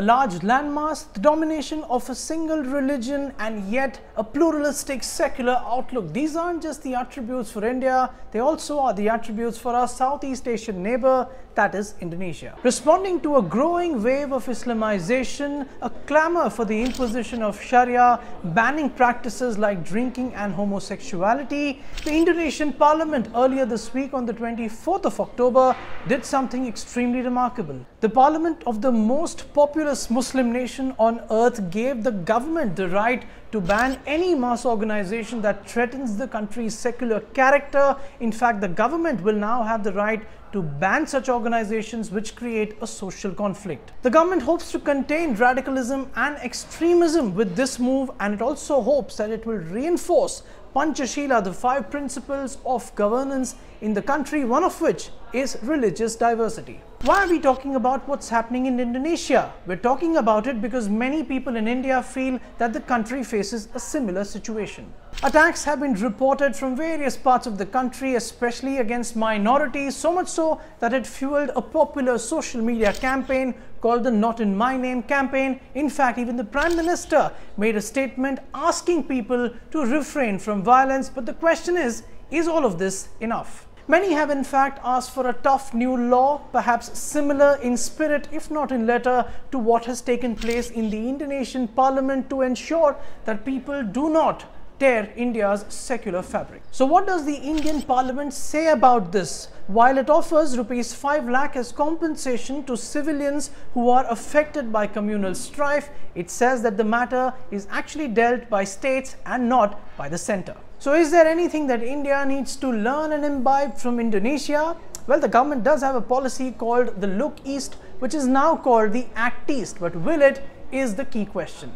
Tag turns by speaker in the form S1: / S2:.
S1: a large landmass, the domination of a single religion and yet a pluralistic secular outlook. These aren't just the attributes for India, they also are the attributes for our Southeast Asian neighbor, that is Indonesia. Responding to a growing wave of Islamization, a clamor for the imposition of Sharia, banning practices like drinking and homosexuality, the Indonesian parliament earlier this week on the 24th of October did something extremely remarkable. The parliament of the most populous Muslim nation on earth gave the government the right to ban any mass organization that threatens the country's secular character. In fact, the government will now have the right to ban such organizations which create a social conflict. The government hopes to contain radicalism and extremism with this move and it also hopes that it will reinforce Panchashila, the five principles of governance in the country, one of which is religious diversity. Why are we talking about what's happening in Indonesia? We're talking about it because many people in India feel that the country faces a similar situation. Attacks have been reported from various parts of the country, especially against minorities, so much so that it fueled a popular social media campaign called the Not in My Name campaign. In fact, even the Prime Minister made a statement asking people to refrain from violence. But the question is, is all of this enough? Many have in fact asked for a tough new law, perhaps similar in spirit if not in letter to what has taken place in the Indonesian parliament to ensure that people do not tear India's secular fabric. So what does the Indian parliament say about this? While it offers rupees 5 lakh as compensation to civilians who are affected by communal strife, it says that the matter is actually dealt by states and not by the center. So is there anything that India needs to learn and imbibe from Indonesia? Well, the government does have a policy called the Look East, which is now called the Act East, but will it is the key question.